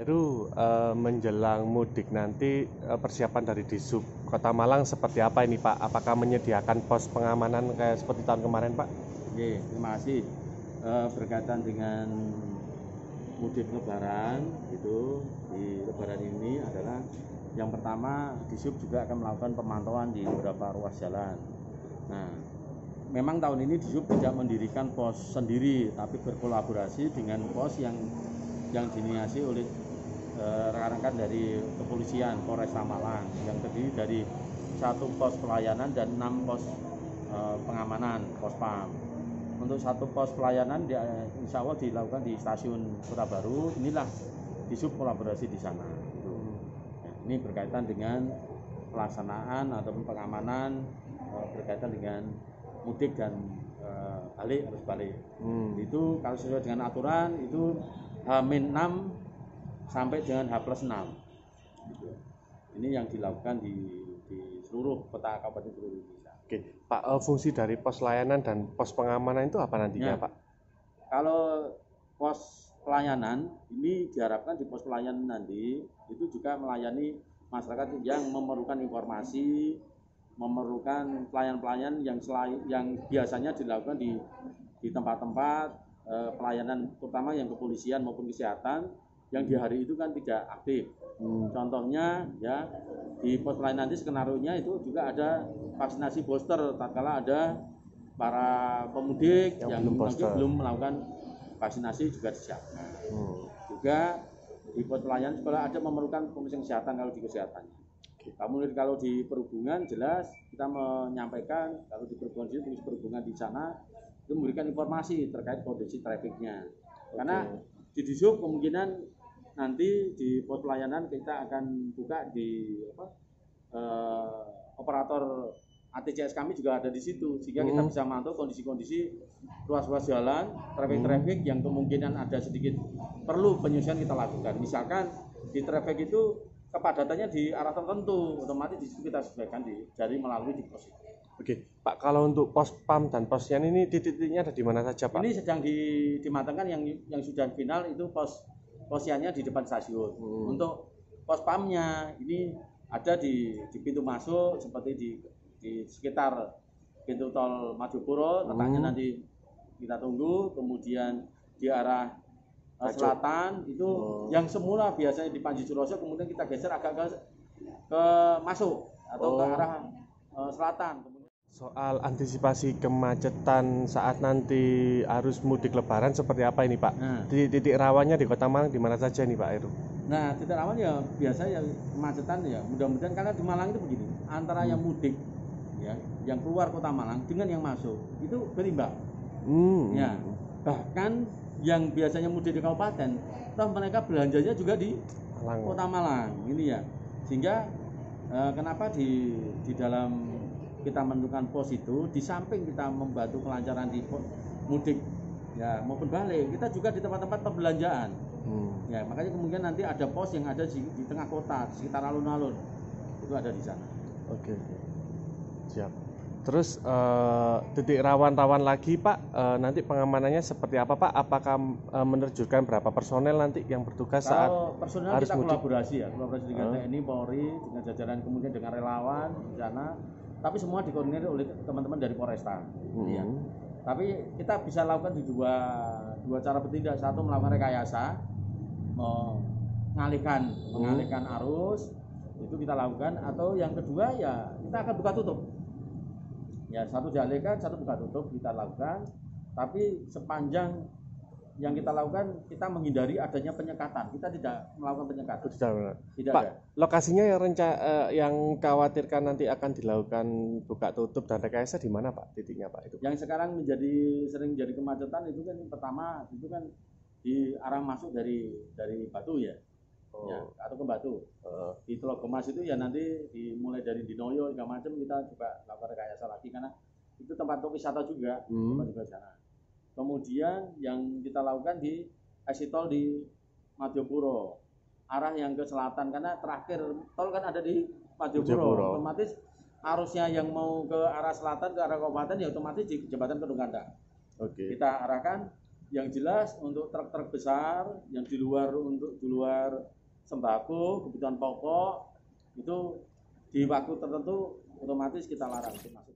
Heru, eh, menjelang mudik nanti eh, persiapan dari Disub Kota Malang seperti apa ini Pak? Apakah menyediakan pos pengamanan kayak seperti tahun kemarin Pak? Oke, terima kasih. Eh, berkaitan dengan mudik Lebaran itu di Lebaran ini adalah yang pertama di Sub juga akan melakukan pemantauan di beberapa ruas jalan. Nah, memang tahun ini di Sub tidak mendirikan pos sendiri, tapi berkolaborasi dengan pos yang yang diniasi oleh eh, rekan-rekan dari kepolisian Polresta Malang yang terdiri dari satu pos pelayanan dan enam pos eh, pengamanan pos pam untuk satu pos pelayanan di, insya Allah dilakukan di stasiun Kota Baru inilah disub kolaborasi di sana gitu. Nah, ini berkaitan dengan pelaksanaan ataupun pengamanan eh, berkaitan dengan mudik dan eh, balik harus balik Hmm. itu kalau sesuai dengan aturan itu H-6 sampai dengan H plus 6 gitu. ini yang dilakukan di, di seluruh kota kabupaten seluruh Indonesia Oke, Pak, eh, fungsi dari pos layanan dan pos pengamanan itu apa nantinya Ya. Pak? kalau pos pelayanan ini diharapkan di pos pelayanan nanti itu juga melayani masyarakat yang memerlukan informasi memerlukan pelayan-pelayan yang selain yang biasanya dilakukan di di tempat-tempat eh, pelayanan terutama yang kepolisian maupun kesehatan yang di hari itu kan tidak aktif Hmm. Contohnya ya di pos pelayanan nanti skenario-nya itu juga ada vaksinasi booster tatkala ada para pemudik Yang yang, belum mungkin belum melakukan vaksinasi juga disiapkan. Hmm. Juga di pos pelayanan sekolah ada memerlukan pemeriksaan kesehatan kalau di kesehatan. Kemudian kalau di perhubungan jelas kita menyampaikan kalau di perhubungan di perhubungan di sana itu memberikan informasi terkait kondisi trafiknya. Karena di Disub kemungkinan nanti di pos pelayanan kita akan buka di apa eh, operator ATCS kami juga ada di situ sehingga kita Hmm. bisa mantau kondisi-kondisi ruas-ruas jalan, traffic-traffic yang kemungkinan ada sedikit perlu penyusuan kita lakukan. Misalkan di traffic itu kepadatannya di arah tertentu, otomatis di situ kita sesuaikan di dari melalui di pos itu. Oke, Pak, kalau untuk pos PAM dan posyan ini titik-titiknya ada di mana saja Pak? Ini sedang di- dimatangkan yang yang sudah final itu pos posiannya di depan stasiun. Hmm. Untuk pos pamnya ini ada di di pintu masuk seperti di di sekitar pintu tol Madiopuro, letaknya Hmm. nanti kita tunggu. Kemudian di arah eh, Maju. selatan itu Oh. yang semula biasanya di Panji Suroso kemudian kita geser agak ke ke masuk atau ke Oh. arah eh, selatan. Soal antisipasi kemacetan saat nanti arus mudik lebaran seperti apa ini Pak? Nah. Titik-titik rawannya di Kota Malang di mana saja nih Pak Heru? Nah, titik rawan ya biasa ya kemacetan ya. Mudah-mudahan karena di Malang itu begini, antara yang mudik ya, yang keluar kota Malang dengan yang masuk itu berimbang. Hmm. Ya. Bahkan yang biasanya mudik di kabupaten, toh mereka belanjanya juga di Malang. kota Malang. Ini ya. Sehingga eh, kenapa di di dalam kita menentukan pos itu di samping kita membantu kelancaran di mudik ya maupun balik, kita juga di tempat-tempat perbelanjaan. Hmm. Ya, makanya kemungkinan nanti ada pos yang ada di, di tengah kota, di sekitar alun-alun. Itu ada di sana. Oke, oke. Siap. Terus eh, titik rawan-rawan lagi Pak, eh, nanti pengamanannya seperti apa Pak? Apakah eh, menerjunkan berapa personel nanti yang bertugas saat Kalau personel harus kita mudik? kolaborasi ya, kolaborasi dengan Hah? TNI, Polri, dengan jajaran kemudian dengan relawan di sana. Tapi semua dikoordinir oleh teman-teman dari Polresta. Hmm. Iya. Tapi kita bisa lakukan di dua dua cara bertindak. Satu melakukan rekayasa, mengalihkan mengalihkan arus itu kita lakukan. Atau yang kedua ya kita akan buka tutup. Ya satu dialihkan, satu buka tutup kita lakukan. Tapi sepanjang yang kita lakukan kita menghindari adanya penyekatan. Kita tidak melakukan penyekatan. Tidak. Tidak Pak, ada. lokasinya yang renca eh, yang khawatirkan nanti akan dilakukan buka tutup dan rekayasa di mana Pak titiknya Pak itu? Yang sekarang menjadi sering jadi kemacetan itu kan pertama itu kan di arah masuk dari dari Batu ya, ya atau ke Batu. Eh, Di Teluk Gemas itu ya nanti dimulai dari Dinoyo segala macam kita juga lakukan rekayasa lagi karena itu tempat wisata juga, Hmm. tempat juga di sana. Kemudian yang kita lakukan di exit tol di Madiopuro, arah yang ke selatan karena terakhir tol kan ada di Madiopuro, otomatis arusnya yang mau ke arah selatan ke arah kabupaten ya otomatis di jembatan Kedung. Oke. Kita arahkan. Yang jelas untuk truk-truk besar yang di luar untuk di luar sembako kebutuhan pokok itu di waktu tertentu otomatis kita larang untuk masuk